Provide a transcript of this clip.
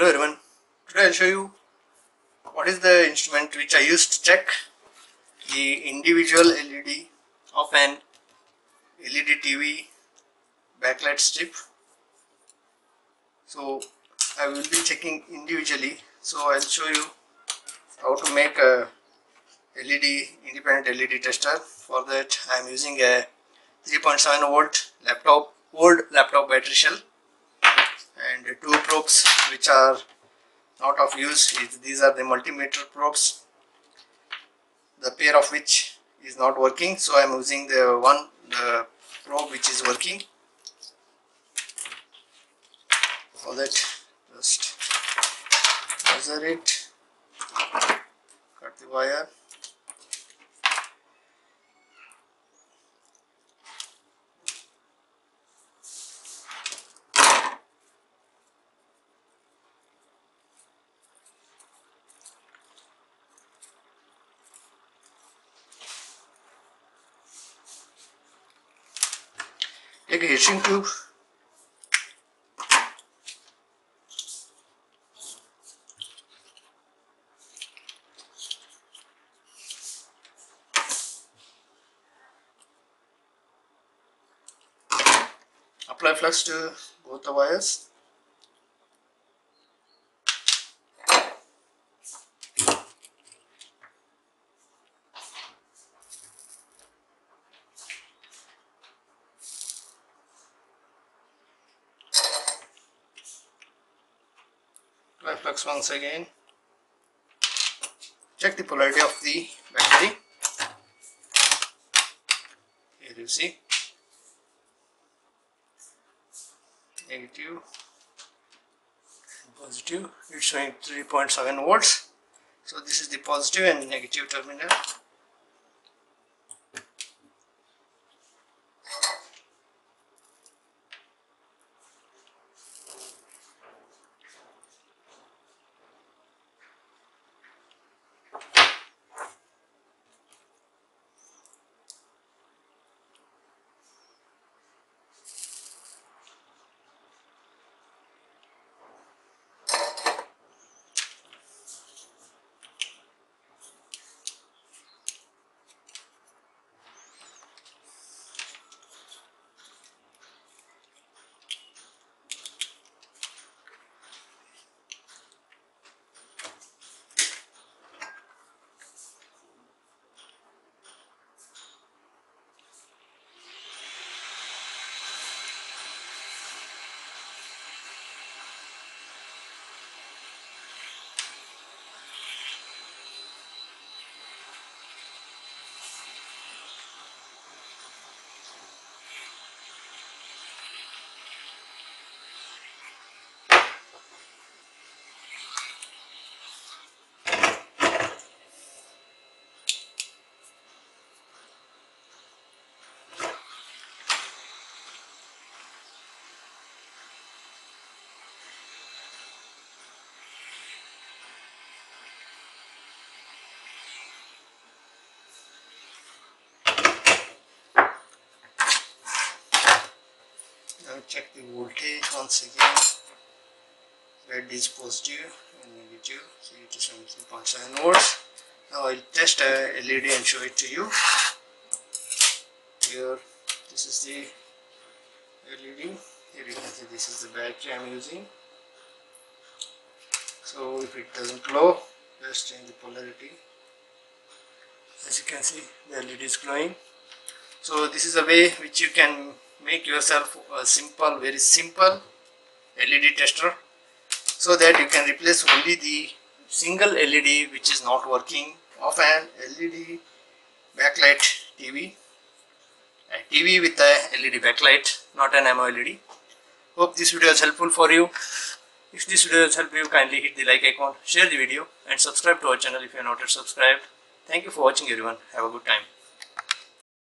Hello everyone, today I'll show you what is the instrument which I used to check the individual LED of an LED TV backlight strip. So I will be checking individually. So I'll show you how to make a LED independent LED tester. For that I am using a 3.7 volt laptop old laptop battery shell and two probes which are not of use these are the multimeter probes the pair of which is not working. So I am using the one the probe which is working. For that just measure it cut the wire take a heat shrink tube apply flux to both the wires flux once again. Check the polarity of the battery. Here you see. Negative. Positive. It's showing 3.7 volts. So this is the positive and negative terminal now check the voltage once again. Red is positive and negative so it is 17.7 volts. Now I'll test a LED and show it to you. Here this is the LED here you can see this is the battery I'm using. So if it doesn't glow just change the polarity. As you can see the LED is glowing. So this is a way which you can make yourself a simple very simple LED tester so that you can replace only the single LED which is not working of an LED backlight TV a TV with a LED backlight not an AMOLED hope this video is helpful for you. If this video has helped you kindly hit the like icon share the video and subscribe to our channel if you are not yet subscribed. Thank you for watching everyone. Have a good time